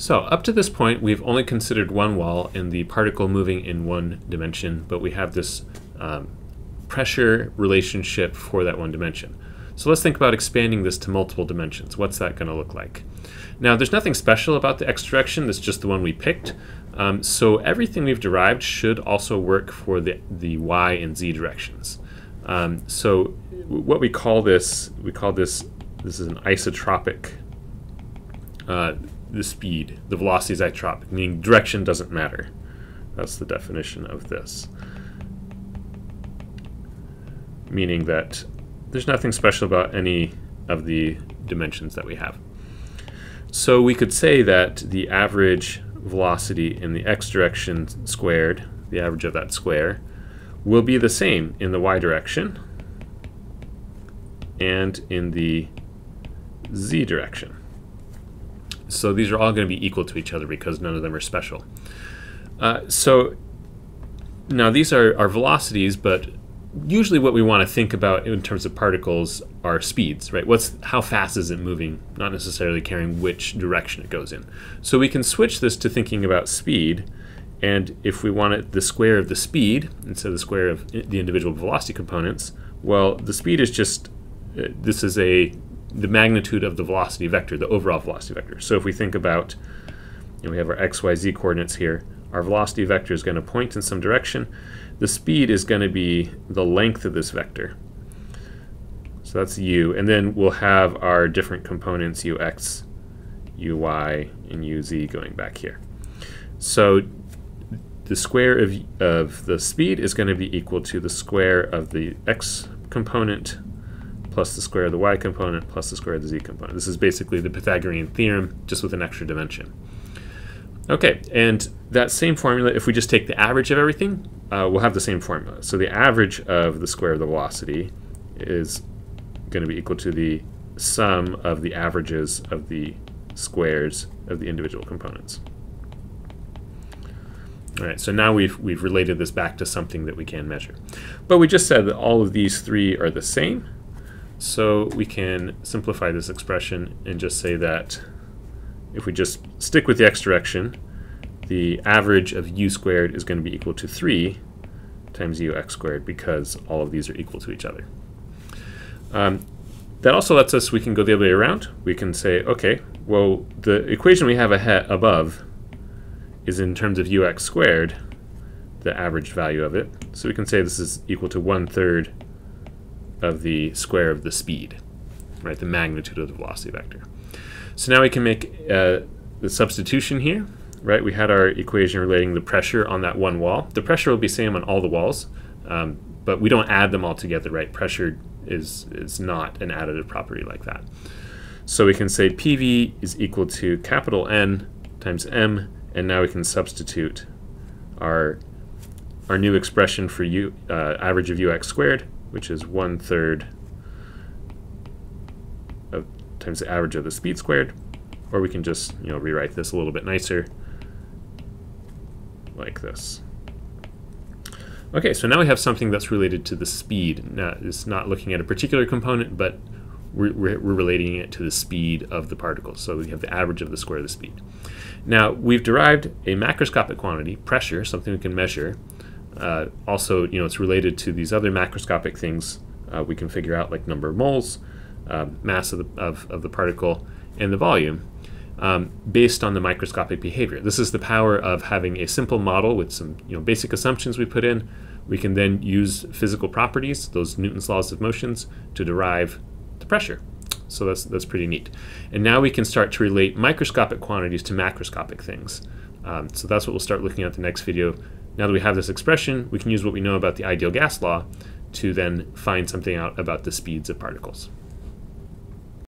So up to this point, we've only considered one wall and the particle moving in one dimension, but we have this um, pressure relationship for that one dimension. So let's think about expanding this to multiple dimensions. What's that going to look like? Now, there's nothing special about the x direction. That's just the one we picked. Um, so everything we've derived should also work for the, the y and z directions. Um, so what we call this, we call this, this is an isotropic uh, the speed. The velocity is isotropic, meaning direction doesn't matter. That's the definition of this. Meaning that there's nothing special about any of the dimensions that we have. So we could say that the average velocity in the x direction squared, the average of that square, will be the same in the y direction and in the z direction. So these are all going to be equal to each other because none of them are special. Uh, so now these are, are velocities, but usually what we want to think about in terms of particles are speeds, right? What's how fast is it moving, not necessarily caring which direction it goes in. So we can switch this to thinking about speed, and if we want it the square of the speed instead of the square of the individual velocity components, well, the speed is just uh, this is a the magnitude of the velocity vector, the overall velocity vector. So if we think about, you know, we have our x, y, z coordinates here, our velocity vector is going to point in some direction. The speed is going to be the length of this vector. So that's u, and then we'll have our different components, ux, uy, and uz going back here. So the square of, of the speed is going to be equal to the square of the x component plus the square of the y component plus the square of the z component. This is basically the Pythagorean theorem, just with an extra dimension. Okay, and that same formula, if we just take the average of everything, uh, we'll have the same formula. So the average of the square of the velocity is going to be equal to the sum of the averages of the squares of the individual components. All right, so now we've, we've related this back to something that we can measure. But we just said that all of these three are the same, so we can simplify this expression and just say that if we just stick with the x direction, the average of u squared is going to be equal to 3 times ux squared because all of these are equal to each other. Um, that also lets us, we can go the other way around. We can say, okay, well, the equation we have ahead, above is in terms of ux squared, the average value of it. So we can say this is equal to one third of the square of the speed, right? The magnitude of the velocity vector. So now we can make uh, the substitution here, right? We had our equation relating the pressure on that one wall. The pressure will be same on all the walls, um, but we don't add them all together, right? Pressure is, is not an additive property like that. So we can say PV is equal to capital N times M, and now we can substitute our, our new expression for U, uh, average of UX squared which is one third of times the average of the speed squared. Or we can just, you know, rewrite this a little bit nicer like this. Okay, so now we have something that's related to the speed. Now, it's not looking at a particular component, but we're, we're, relating it to the speed of the particles. So we have the average of the square of the speed. Now, we've derived a macroscopic quantity, pressure, something we can measure, uh, also, you know, it's related to these other macroscopic things uh, we can figure out, like number of moles, uh, mass of the, of, of, the particle, and the volume, um, based on the microscopic behavior. This is the power of having a simple model with some you know, basic assumptions we put in. We can then use physical properties, those Newton's laws of motions, to derive the pressure. So that's, that's pretty neat. And now we can start to relate microscopic quantities to macroscopic things. Um, so that's what we'll start looking at in the next video. Now that we have this expression, we can use what we know about the ideal gas law to then find something out about the speeds of particles.